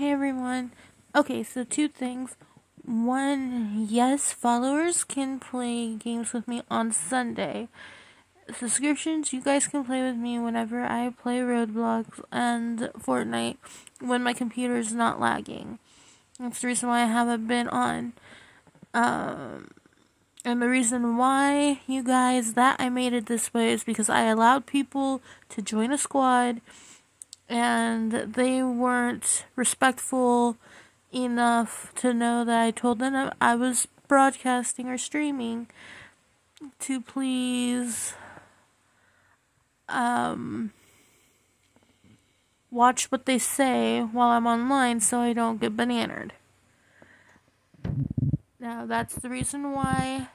Hey everyone. Okay, so two things. One, yes, followers can play games with me on Sunday. Subscriptions, you guys can play with me whenever I play Roblox and Fortnite when my computer is not lagging. That's the reason why I haven't been on. Um, and the reason why, you guys, that I made it this way is because I allowed people to join a squad and they weren't respectful enough to know that I told them I was broadcasting or streaming to please um, watch what they say while I'm online so I don't get bananered. Now, that's the reason why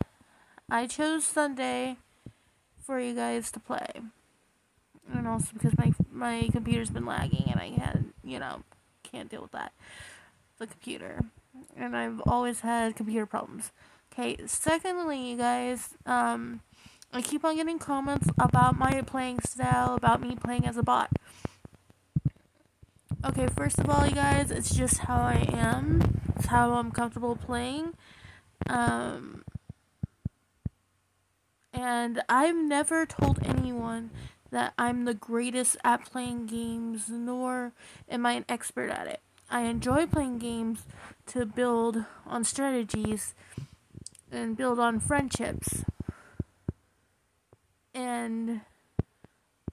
I chose Sunday for you guys to play. And also because my my computer's been lagging and I had, you know, can't deal with that. The computer. And I've always had computer problems. Okay, secondly, you guys, um, I keep on getting comments about my playing style, about me playing as a bot. Okay, first of all, you guys, it's just how I am. It's how I'm comfortable playing. Um, and I've never told anyone that I'm the greatest at playing games, nor am I an expert at it. I enjoy playing games to build on strategies and build on friendships and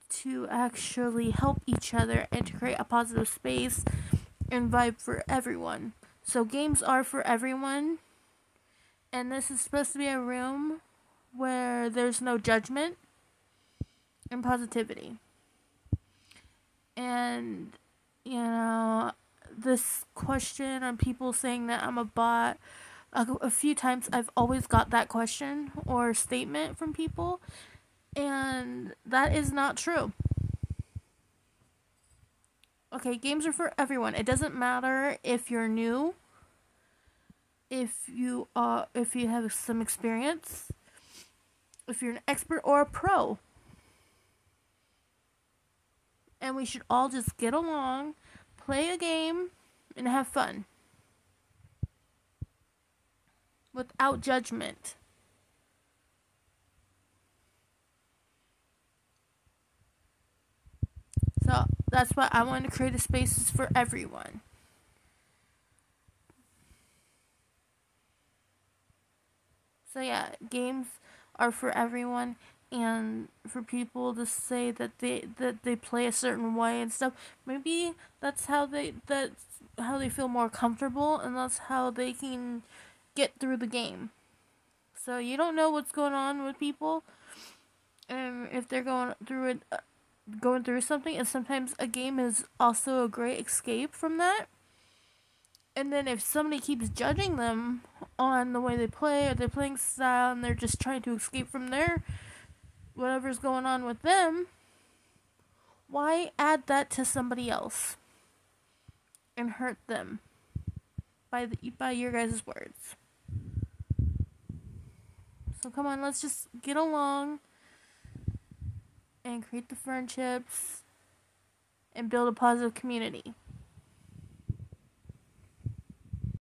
to actually help each other and to create a positive space and vibe for everyone. So, games are for everyone, and this is supposed to be a room where there's no judgment and positivity. And, you know, this question on people saying that I'm a bot, a, a few times I've always got that question or statement from people, and that is not true. Okay, games are for everyone. It doesn't matter if you're new, if you uh if you have some experience, if you're an expert or a pro and we should all just get along, play a game, and have fun. Without judgment. So that's why I want to create a spaces for everyone. So yeah, games are for everyone and for people to say that they that they play a certain way and stuff maybe that's how they that's how they feel more comfortable and that's how they can get through the game. So you don't know what's going on with people and if they're going through it uh, going through something and sometimes a game is also a great escape from that. And then if somebody keeps judging them on the way they play or their playing style and they're just trying to escape from their whatever's going on with them, why add that to somebody else and hurt them by the, by your guys' words? So come on, let's just get along and create the friendships and build a positive community.